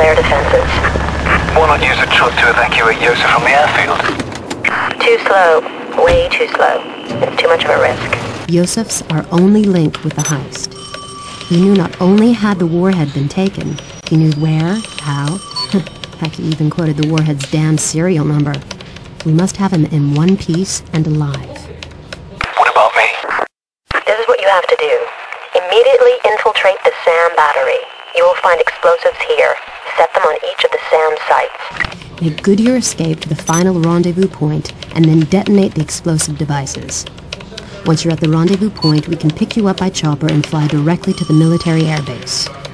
air defenses. Why not use a truck to evacuate Yosef from the airfield? Too slow. Way too slow. It's too much of a risk. Yosef's our only link with the heist. He knew not only had the warhead been taken, he knew where, how. Heck, he even quoted the warhead's damn serial number. We must have him in one piece and alive. What about me? This is what you have to do. Immediately infiltrate the SAM battery. You will find explosives here. Set them on each of the SAM sites. Make good your escape to the final rendezvous point and then detonate the explosive devices. Once you're at the rendezvous point, we can pick you up by chopper and fly directly to the military airbase.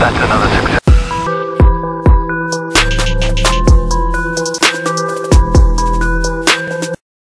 That's another